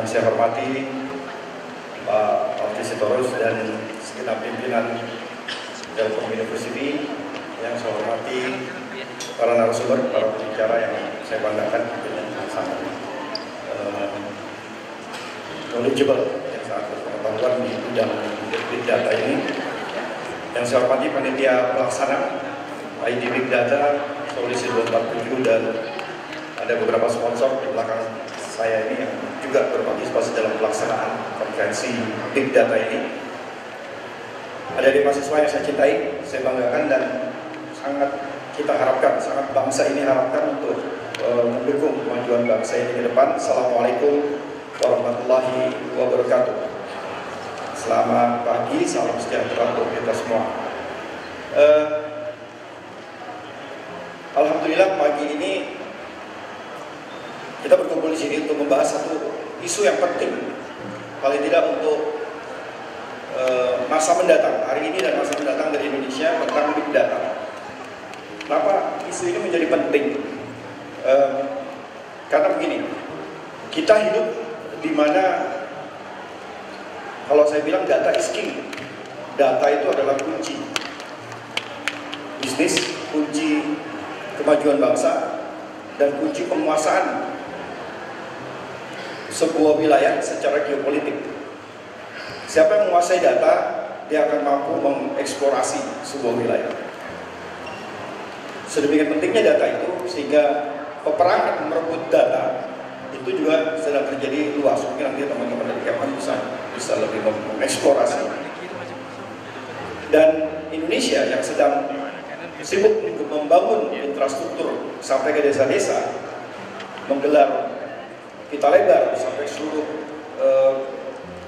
yang saya hormati Pak Alfi Sitorus dan segenap pimpinan Telkom University yang saya hormati para narasumber, para pembicara yang saya banggakan dengan sangat uh, knowledgeable, yang sangat berpengetahuan di bidang big data ini. Yang saya hormati panitia pelaksana ID Big Data Solusi 247 dan ada beberapa sponsor di belakang saya ini yang juga berpartisipasi dalam konferensi Big Data ini. Ada di mahasiswa yang saya cintai, saya banggakan dan sangat kita harapkan, sangat bangsa ini harapkan untuk uh, mendukung kemajuan bangsa ini ke depan. Assalamualaikum warahmatullahi wabarakatuh. Selamat pagi, salam sejahtera untuk kita semua. Uh, Alhamdulillah pagi ini kita berkumpul di sini untuk membahas satu isu yang penting, paling tidak untuk uh, masa mendatang hari ini dan masa mendatang dari Indonesia tentang big data. Kenapa isu ini menjadi penting? Uh, karena begini, kita hidup di mana kalau saya bilang data is king, data itu adalah kunci bisnis, kunci kemajuan bangsa, dan kunci penguasaan sebuah wilayah secara geopolitik. Siapa yang menguasai data, dia akan mampu mengeksplorasi sebuah wilayah. Sedemikian pentingnya data itu sehingga peperangan merebut data itu juga sedang terjadi luas. Mungkin nanti teman-teman dari Kemhan bisa bisa lebih mengeksplorasi. Dan Indonesia yang sedang sibuk membangun infrastruktur sampai ke desa-desa, menggelar kita lebar sampai seluruh uh,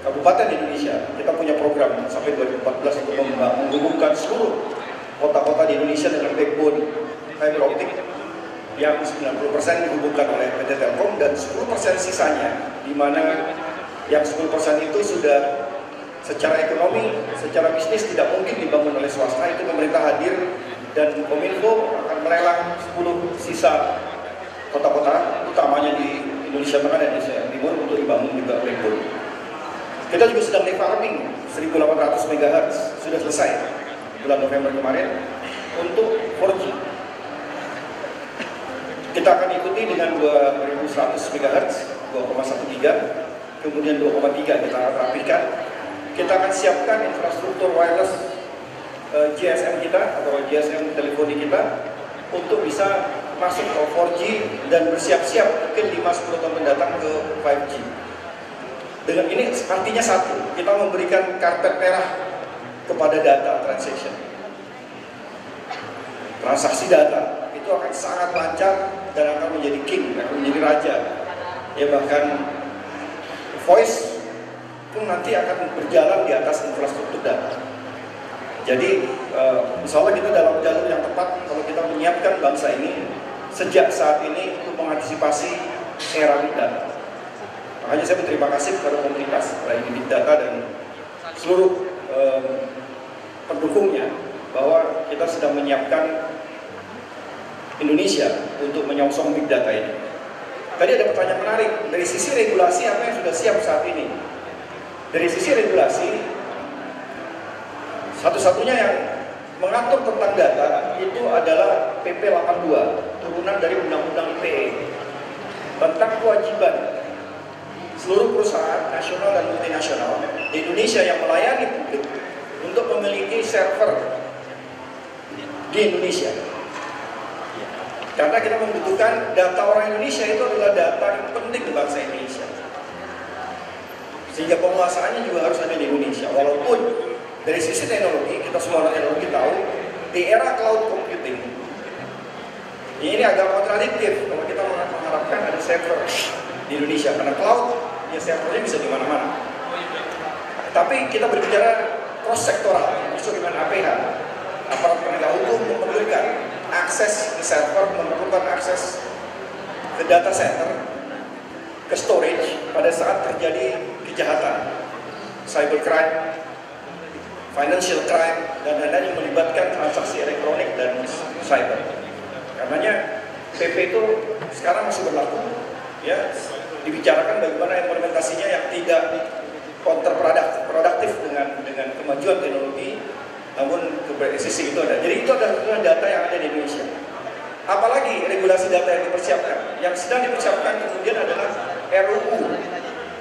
kabupaten Indonesia. Kita punya program sampai 2014 untuk menghubungkan seluruh kota-kota di Indonesia dengan backbone fiber optik yang 90% dihubungkan oleh PT Telkom dan 10% sisanya di mana yang 10% itu sudah secara ekonomi, secara bisnis tidak mungkin dibangun oleh swasta itu pemerintah hadir dan Kominfo akan melelang 10 sisa kota-kota utamanya di Indonesia Tengah dan Indonesia Timur untuk dibangun juga backbone. Kita juga sedang refarming 1800 MHz sudah selesai bulan November kemarin untuk 4G. Kita akan ikuti dengan 2100 MHz 2,1 kemudian 2,3 kita rapikan. Kita akan siapkan infrastruktur wireless uh, GSM kita atau GSM teleponi kita untuk bisa masuk ke 4G dan bersiap-siap mungkin 5-10 tahun mendatang ke 5G. Dengan ini artinya satu, kita memberikan karpet merah kepada data transaction. Transaksi data itu akan sangat lancar dan akan menjadi king, akan menjadi raja. Ya bahkan voice pun nanti akan berjalan di atas infrastruktur data. Jadi, uh, insya Allah kita dalam jalur yang tepat kalau kita menyiapkan bangsa ini sejak saat ini untuk mengantisipasi era big. Makanya saya berterima kasih kepada komunitas lain big data dan seluruh um, pendukungnya bahwa kita sedang menyiapkan Indonesia untuk menyongsong big data ini. Tadi ada pertanyaan menarik dari sisi regulasi apa yang sudah siap saat ini. Dari sisi regulasi satu-satunya yang mengatur tentang data itu adalah PP 82 turunan dari Undang-Undang ITE tentang kewajiban seluruh perusahaan nasional dan multinasional di Indonesia yang melayani publik untuk memiliki server di Indonesia. Karena kita membutuhkan data orang Indonesia itu adalah data yang penting di bangsa Indonesia. Sehingga penguasaannya juga harus ada di Indonesia. Walaupun dari sisi teknologi, kita semua orang teknologi tahu, di era cloud ini agak kontradiktif kalau kita mengharapkan ada server di Indonesia. Karena cloud, ya servernya bisa di mana-mana. Tapi kita berbicara cross sektoral, maksud dengan APH, aparat penegak hukum memerlukan akses ke server, memerlukan akses ke data center, ke storage pada saat terjadi kejahatan, cybercrime, financial crime, dan lain-lain yang melibatkan transaksi elektronik dan cyber. Karenanya PP itu sekarang masih berlaku, ya dibicarakan bagaimana implementasinya yang tidak kontraproduktif dengan dengan kemajuan teknologi, namun sisi itu ada. Jadi itu adalah data yang ada di Indonesia. Apalagi regulasi data yang dipersiapkan. Yang sedang dipersiapkan kemudian adalah RUU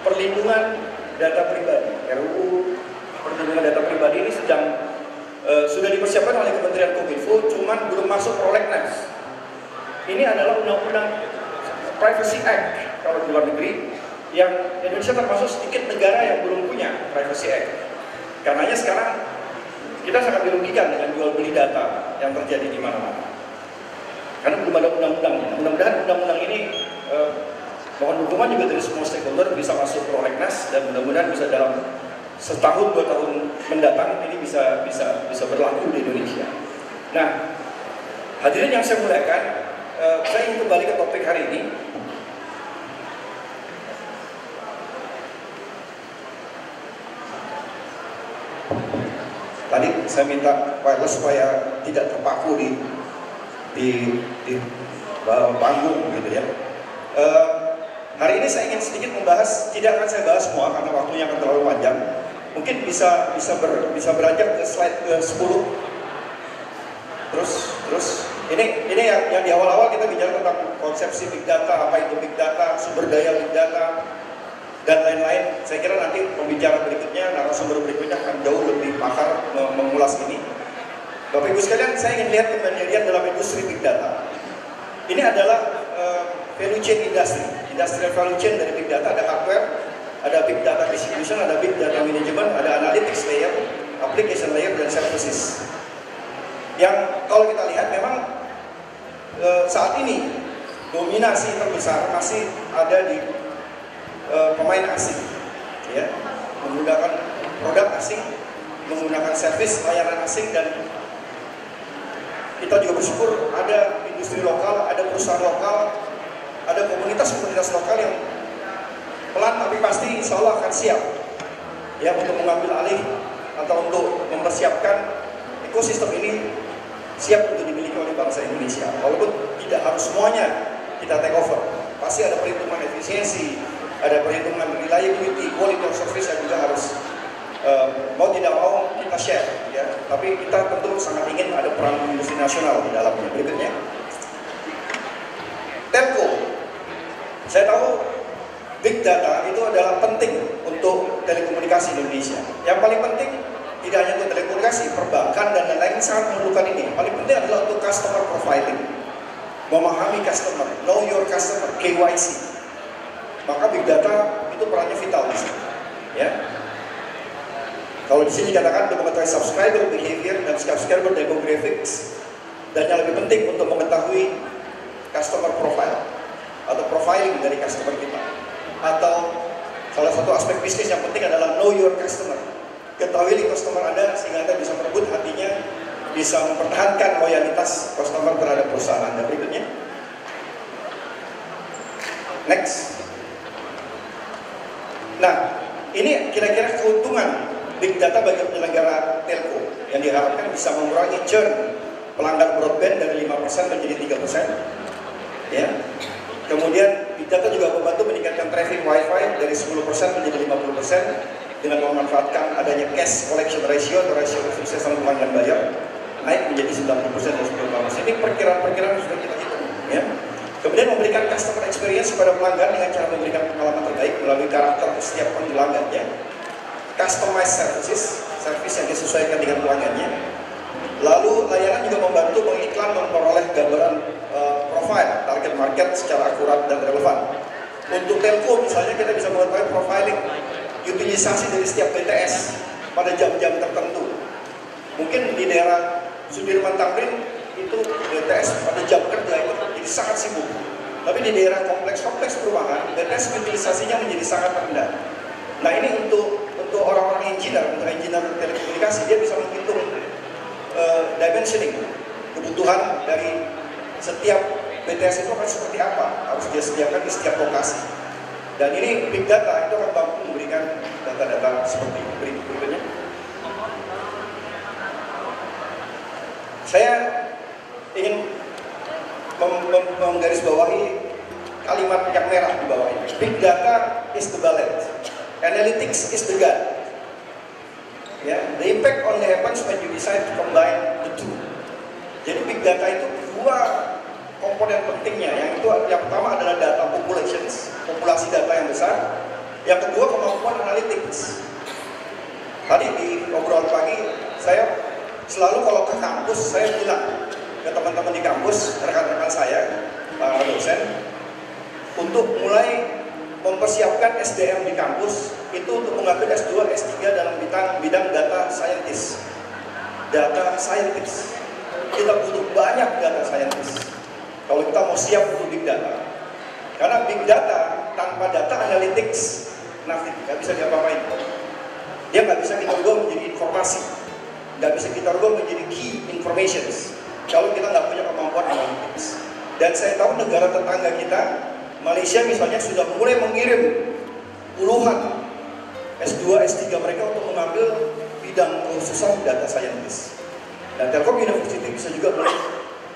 perlindungan data pribadi. RUU perlindungan data pribadi ini sedang uh, sudah dipersiapkan oleh Kementerian Kominfo, cuman belum masuk prolegnas. Ini adalah undang-undang Privacy Act kalau di luar negeri yang Indonesia termasuk sedikit negara yang belum punya Privacy Act. Karenanya sekarang kita sangat dirugikan dengan jual beli data yang terjadi di mana-mana. Karena belum ada undang-undangnya. Mudah-mudahan undang-undang ini eh, mohon dukungan juga dari semua stakeholder bisa masuk prolegnas dan mudah-mudahan bisa dalam setahun dua tahun mendatang ini bisa bisa bisa berlaku di Indonesia. Nah, hadirin yang saya muliakan, eh, saya ingin kembali ke topik hari ini. Tadi saya minta wireless supaya tidak terpaku di di, di panggung gitu ya. Uh, hari ini saya ingin sedikit membahas, tidak akan saya bahas semua karena waktunya akan terlalu panjang. Mungkin bisa bisa ber, bisa beranjak ke slide ke 10. Terus terus ini ini yang, yang di awal-awal kita bicara tentang konsepsi big data, apa itu big data, sumber daya big data, dan lain-lain. Saya kira nanti pembicara berikutnya, narasumber berikutnya akan jauh lebih pakar mengulas ini. Bapak Ibu sekalian, saya ingin lihat kemandirian dalam industri big data. Ini adalah uh, value chain industry, industrial value chain dari big data. Ada hardware, ada big data distribution, ada big data management, ada analytics layer, application layer, dan services. Yang kalau kita lihat memang uh, saat ini dominasi terbesar masih ada di uh, pemain asing, ya, menggunakan produk asing, menggunakan service layanan asing dan kita juga bersyukur ada industri lokal, ada perusahaan lokal, ada komunitas-komunitas lokal yang pelan tapi pasti insya Allah akan siap ya untuk mengambil alih atau untuk mempersiapkan ekosistem ini siap untuk dimiliki oleh bangsa Indonesia. Walaupun tidak harus semuanya kita take over, pasti ada perhitungan efisiensi, ada perhitungan reliability, quality of service yang juga harus uh, mau tidak mau kita share ya. Tapi kita tentu sangat ingin ada peran industri nasional di dalamnya. Berikutnya. Telco. Saya tahu big data itu adalah penting untuk telekomunikasi Indonesia. Yang paling penting tidak hanya untuk telekomunikasi perbankan dan lain-lain sangat memerlukan ini. Yang paling penting adalah untuk customer profiling. Memahami customer know your customer KYC maka big data itu perannya vital di sini ya. Kalau di sini dikatakan untuk mengetahui subscriber behavior dan subscriber demographics. Dan yang lebih penting untuk mengetahui customer profile atau profiling dari customer kita. Atau salah satu aspek bisnis yang penting adalah know your customer ketahui customer Anda sehingga Anda bisa merebut hatinya bisa mempertahankan loyalitas customer terhadap perusahaan Anda berikutnya next nah ini kira-kira keuntungan big data bagi penyelenggara telco yang diharapkan bisa mengurangi churn pelanggan broadband dari 5% menjadi 3%. Ya. Kemudian big data juga membantu meningkatkan traffic wifi dari 10% menjadi 50% dengan memanfaatkan adanya cash collection ratio atau rasio sukses sama pelanggan bayar naik menjadi 90% dari 10%. Ini perkiraan-perkiraan sudah kita hitung. Ya. Kemudian memberikan customer experience kepada pelanggan dengan cara memberikan pengalaman terbaik melalui karakter setiap pelanggannya customized services, service yang disesuaikan dengan pelanggannya. Lalu layanan juga membantu mengiklan memperoleh gambaran uh, profile target market secara akurat dan relevan. Untuk telco misalnya kita bisa mengetahui profiling utilisasi dari setiap BTS pada jam-jam tertentu. Mungkin di daerah Sudirman Tamrin itu BTS pada jam kerja itu jadi sangat sibuk. Tapi di daerah kompleks-kompleks perumahan, BTS utilisasinya menjadi sangat rendah. Nah ini untuk untuk orang-orang engineer, untuk engineer telekomunikasi, dia bisa menghitung uh, dimensioning kebutuhan dari setiap BTS itu akan seperti apa, harus dia sediakan di setiap lokasi. Dan ini big data itu akan mampu memberikan data-data seperti berikut berikutnya. Saya ingin menggarisbawahi kalimat yang merah di bawah ini. Big data is the ballet. Analytics is the gun. Ya, the impact only happens when you decide to combine the two. Jadi big data itu dua komponen pentingnya. Yang itu yang pertama adalah data populations, populasi data yang besar. Yang kedua kemampuan analytics. Tadi di obrolan pagi saya selalu kalau ke kampus saya bilang ke teman-teman di kampus, rekan-rekan saya, para dosen, untuk mulai mempersiapkan SDM di kampus itu untuk mengambil S2, S3 dalam bidang, bidang data scientist. Data scientist. Kita butuh banyak data scientist. Kalau kita mau siap untuk big data. Karena big data tanpa data analytics, nothing, nggak bisa diapa-apain. Dia nggak bisa kita ubah menjadi informasi, nggak bisa kita ubah menjadi key informations. Kalau kita nggak punya kemampuan analytics. Dan saya tahu negara tetangga kita, Malaysia misalnya sudah mulai mengirim puluhan S2, S3 mereka untuk mengambil bidang khususan data scientist. Dan Telkom University bisa juga mulai,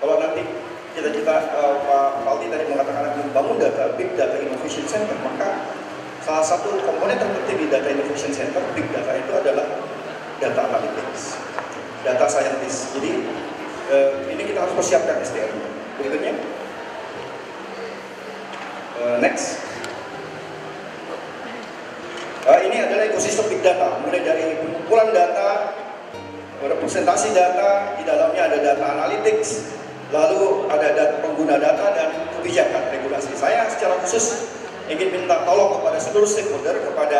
kalau nanti kita-kita uh, Pak Aldi tadi mengatakan akan membangun data, Big Data Innovation Center, maka salah satu komponen terpenting di Data Innovation Center, Big Data itu adalah data analytics, data scientist. Jadi uh, ini kita harus persiapkan SDM. Berikutnya. Uh, next. Uh, ini adalah ekosistem big data, mulai dari pengumpulan data, representasi data, di dalamnya ada data analytics, lalu ada pengguna data dan kebijakan regulasi. Saya secara khusus ingin minta tolong kepada seluruh stakeholder, kepada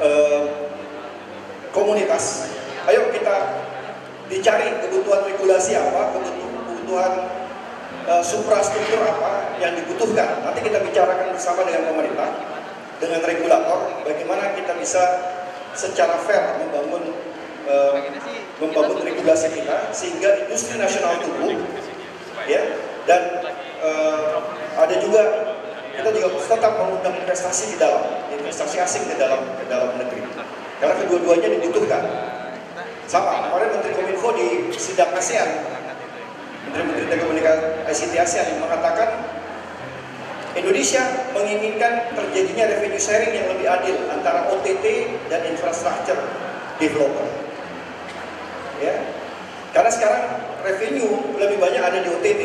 uh, komunitas. Ayo kita dicari kebutuhan regulasi apa, kebutuhan uh, suprastruktur apa yang dibutuhkan. Nanti kita bicarakan bersama dengan pemerintah, dengan regulator, bagaimana kita bisa secara fair membangun uh, membangun regulasi kita sehingga industri nasional tumbuh, ya. Dan uh, ada juga kita juga tetap mengundang investasi di dalam, investasi asing di dalam di dalam negeri. Karena kedua-duanya dibutuhkan. Sama, kemarin Menteri Kominfo di sidang ASEAN, Menteri-Menteri Telekomunikasi ICT ASEAN yang mengatakan Indonesia menginginkan terjadinya revenue sharing yang lebih adil antara OTT dan infrastructure developer. Karena sekarang revenue lebih banyak ada di OTT,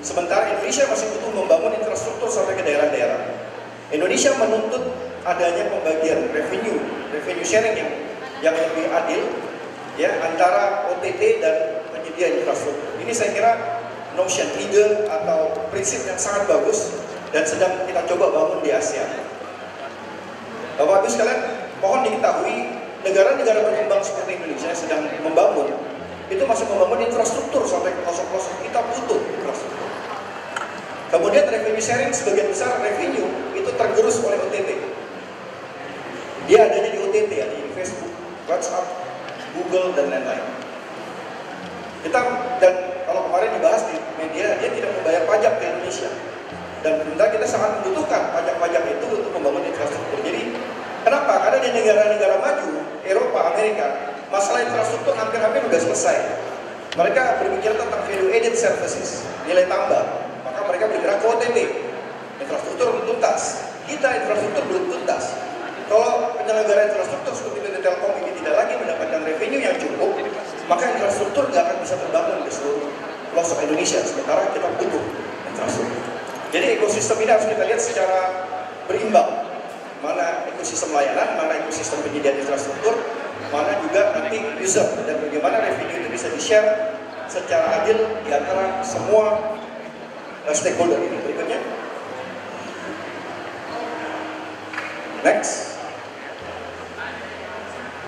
sementara Indonesia masih butuh membangun infrastruktur sampai ke daerah-daerah. Indonesia menuntut adanya pembagian revenue, revenue sharing yang yang lebih adil ya antara OTT dan penyedia infrastruktur. Ini saya kira notion ide atau prinsip yang sangat bagus dan sedang kita coba bangun di Asia. Bapak Ibu sekalian, mohon diketahui negara-negara berkembang seperti Indonesia sedang membangun itu masih membangun infrastruktur sampai pelosok-pelosok kita butuh infrastruktur. Kemudian revenue sharing sebagian besar revenue itu tergerus oleh OTT. Dia adanya di OTT ya di Facebook, WhatsApp, Google dan lain-lain. Kita dan kalau kemarin dibahas di media dia tidak membayar pajak ke Indonesia dan pemerintah kita sangat membutuhkan pajak-pajak itu untuk membangun infrastruktur. Jadi kenapa? Karena di negara-negara maju, Eropa, Amerika, masalah infrastruktur hampir-hampir sudah selesai. Mereka berbicara tentang value added services, nilai tambah. Maka mereka bergerak ke OTT. Infrastruktur belum tuntas. Kita infrastruktur belum tuntas. Kalau penyelenggara infrastruktur seperti PT Telkom ini tidak lagi mendapatkan revenue yang cukup, maka infrastruktur tidak akan bisa terbangun di seluruh pelosok Indonesia. Sementara kita butuh infrastruktur. Jadi ekosistem ini harus kita lihat secara berimbang. Mana ekosistem layanan, mana ekosistem penyediaan infrastruktur, mana juga nanti user dan bagaimana revenue itu bisa di-share secara adil di antara semua uh, stakeholder ini. Berikutnya. Next.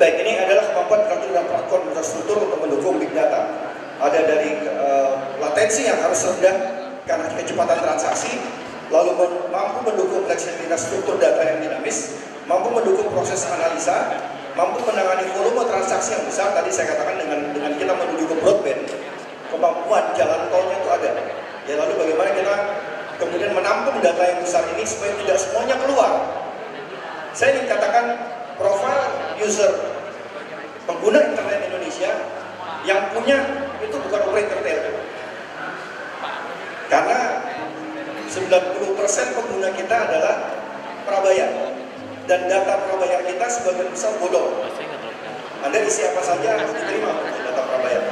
Baik, ini adalah kemampuan infrastruktur dan platform infrastruktur untuk mendukung big data. Ada dari uh, latensi yang harus rendah karena kecepatan transaksi, lalu mampu mendukung fleksibilitas struktur data yang dinamis, mampu mendukung proses analisa, mampu menangani volume transaksi yang besar. Tadi saya katakan dengan dengan kita menuju ke broadband, kemampuan jalan tolnya itu ada. Ya lalu bagaimana kita kemudian menampung data yang besar ini supaya tidak semuanya keluar. Saya ingin katakan profil user pengguna internet Indonesia yang punya itu bukan operator telco. Karena 90% kita adalah prabayar dan data prabayar kita sebagian besar bodong. Anda isi apa saja harus diterima data prabayar.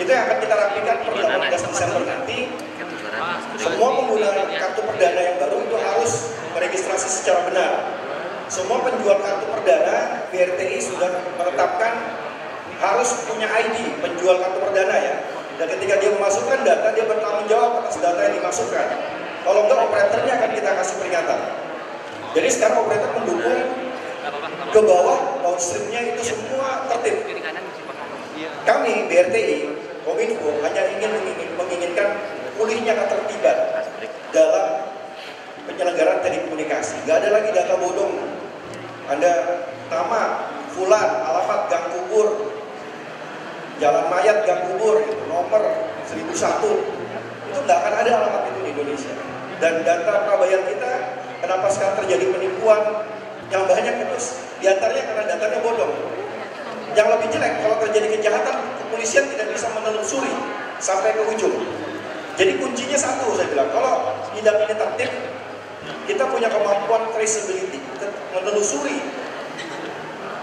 Itu yang akan kita rapikan per 18 Desember nanti. Semua pengguna kartu perdana yang baru itu harus meregistrasi secara benar. Semua penjual kartu perdana BRTI sudah menetapkan harus punya ID penjual kartu perdana ya. Dan ketika dia memasukkan data, dia bertanggung jawab atas data yang dimasukkan. Kalau enggak, operatornya akan kita kasih peringatan. Jadi sekarang operator mendukung ke bawah downstreamnya itu semua tertib. Kami BRTI, Kominfo hanya ingin menginginkan pulihnya ketertiban dalam penyelenggaraan telekomunikasi. Gak ada lagi data bodong. Anda tamat, fulan, alamat, gang kubur, jalan mayat, gang kubur, nomor 1001. Itu nggak akan ada alamat itu di Indonesia. Dan data prabayar kita, kenapa sekarang terjadi penipuan yang banyak itu di antaranya karena datanya bodong. Yang lebih jelek, kalau terjadi kejahatan, kepolisian tidak bisa menelusuri sampai ke ujung. Jadi kuncinya satu saya bilang, kalau tidak ini tertib, kita punya kemampuan traceability, menelusuri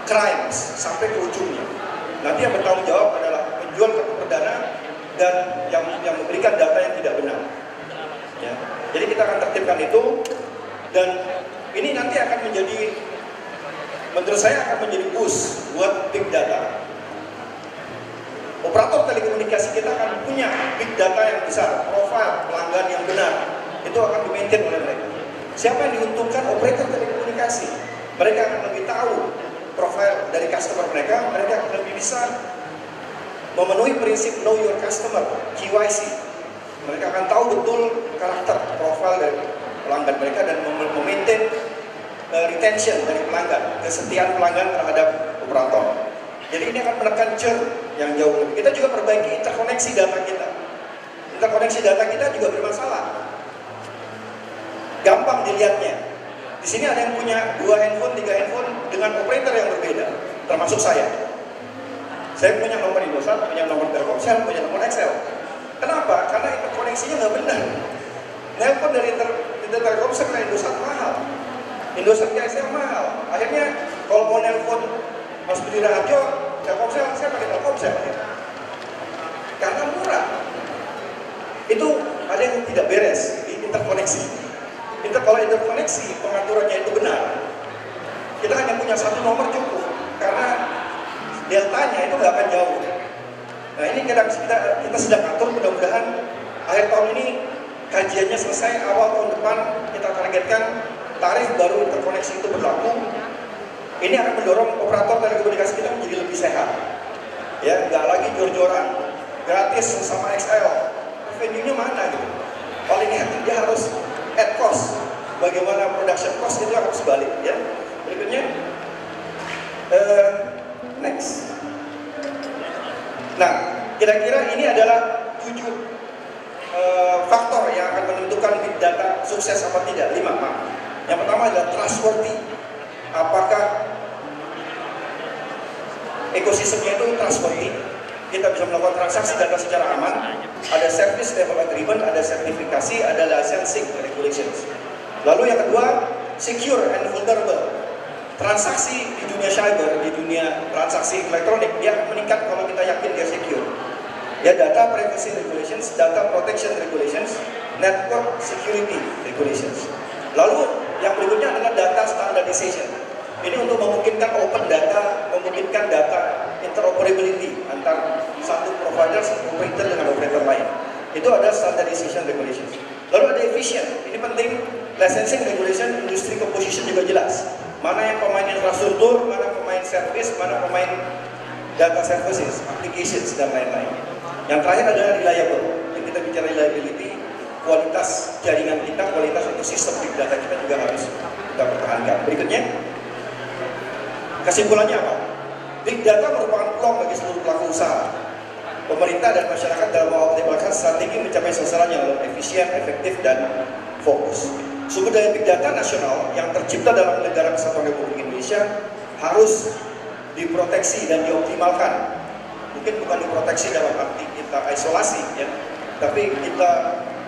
crimes sampai ke ujungnya. Nanti yang bertanggung jawab adalah penjual kartu perdana dan yang yang memberikan data yang tidak benar. Ya. Jadi kita akan tertibkan itu dan ini nanti akan menjadi menurut saya akan menjadi boost buat big data. Operator telekomunikasi kita akan punya big data yang besar, profil pelanggan yang benar. Itu akan dimaintain oleh mereka. Siapa yang diuntungkan? Operator telekomunikasi. Mereka akan lebih tahu profil dari customer mereka, mereka akan lebih bisa memenuhi prinsip know your customer, KYC. Mereka akan tahu betul karakter profil dari pelanggan mereka dan memaintain uh, retention dari pelanggan, kesetiaan pelanggan terhadap operator. Jadi ini akan menekan churn yang jauh lebih. Kita juga perbaiki interkoneksi data kita. Interkoneksi data kita juga bermasalah. Gampang dilihatnya. Di sini ada yang punya dua handphone, tiga handphone dengan operator yang berbeda, termasuk saya. Saya punya nomor Indosat, punya nomor Telkomsel, punya nomor Excel. Kenapa? Karena interkoneksinya nggak benar. Nelpon dari inter, inter Telkomsel ke Indosat mahal. Indosat Excel mahal. Akhirnya kalau mau nelpon Mas Budi Raharjo, Telkomsel, saya pakai Telkomsel. Karena murah. Itu ada yang tidak beres di interkoneksi. Kita kalau interkoneksi pengaturannya itu benar, kita hanya punya satu nomor cukup karena deltanya itu nggak akan jauh. Nah ini kita, kita sedang atur mudah-mudahan akhir tahun ini kajiannya selesai awal tahun depan kita targetkan tarif baru interkoneksi itu berlaku. Ini akan mendorong operator telekomunikasi kita menjadi lebih sehat. Ya, nggak lagi jor-joran, gratis sama XL. Revenue-nya mana gitu? Paling enak dia harus at cost. Bagaimana production cost itu harus balik ya. Berikutnya, uh, next. Nah, kira-kira ini adalah tujuh uh, faktor yang akan menentukan big data sukses apa tidak. Lima, Pak. Yang pertama adalah trustworthy. Apakah ekosistemnya itu trustworthy? kita bisa melakukan transaksi data secara aman, ada service level agreement, ada sertifikasi, ada licensing regulations. Lalu yang kedua, secure and vulnerable. Transaksi di dunia cyber, di dunia transaksi elektronik, dia meningkat kalau kita yakin dia secure. Ya data privacy regulations, data protection regulations, network security regulations. Lalu yang berikutnya adalah data standardization. Ini untuk memungkinkan open data, memungkinkan data interoperability antar satu provider, satu operator dengan operator lain. Itu ada standardization regulation. Lalu ada efficient, ini penting licensing regulation, industry composition juga jelas. Mana yang pemain infrastruktur, mana pemain service, mana pemain data services, applications, dan lain-lain. Yang terakhir adalah reliable. Yang kita bicara reliability, kualitas jaringan kita, kualitas untuk sistem big data kita juga harus kita pertahankan. Berikutnya, Kesimpulannya apa? Big data merupakan peluang bagi seluruh pelaku usaha. Pemerintah dan masyarakat dalam mengoptimalkan strategi mencapai sasaran yang lebih efisien, efektif, dan fokus. Sumber daya big data nasional yang tercipta dalam negara kesatuan Republik Indonesia harus diproteksi dan dioptimalkan. Mungkin bukan diproteksi dalam arti kita isolasi, ya, tapi kita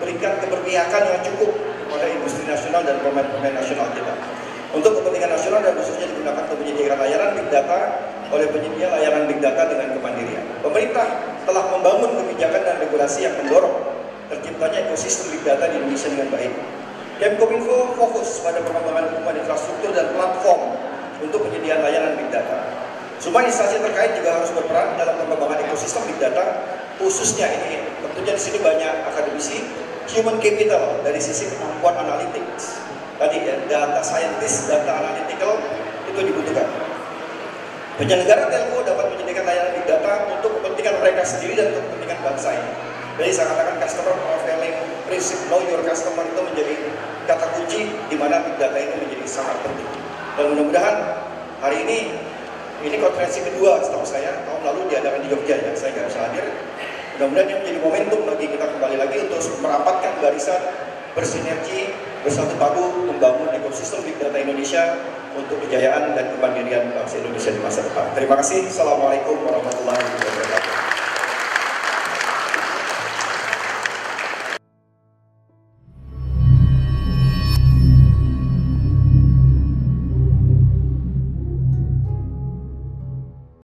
berikan keberpihakan yang cukup kepada pada industri nasional dan pemain-pemain nasional kita. Untuk kepentingan nasional dan khususnya digunakan untuk menyediakan layanan big data oleh penyedia layanan big data dengan kemandirian. Pemerintah telah membangun kebijakan dan regulasi yang mendorong terciptanya ekosistem big data di Indonesia dengan baik. Kemkominfo fokus pada pengembangan hukuman infrastruktur dan platform untuk penyediaan layanan big data. Semua instansi terkait juga harus berperan dalam pengembangan ekosistem big data, khususnya ini tentunya di sini banyak akademisi, human capital dari sisi kemampuan analytics. Tadi ya, data scientist, data analytical itu dibutuhkan. Penyelenggara telco dapat menyediakan layanan big data untuk kepentingan mereka sendiri dan untuk kepentingan bangsa ini. Jadi saya katakan customer profiling prinsip know your customer itu menjadi kata kunci di mana big data itu menjadi sangat penting. Dan mudah-mudahan hari ini ini konferensi kedua setahu saya tahun lalu diadakan di Jogja ya saya nggak bisa hadir. Mudah-mudahan ini menjadi momentum bagi kita kembali lagi untuk merapatkan barisan bersinergi bersatu padu membangun ekosistem big data Indonesia untuk kejayaan dan kemandirian bangsa Indonesia di masa depan. Terima kasih. Assalamualaikum warahmatullahi wabarakatuh.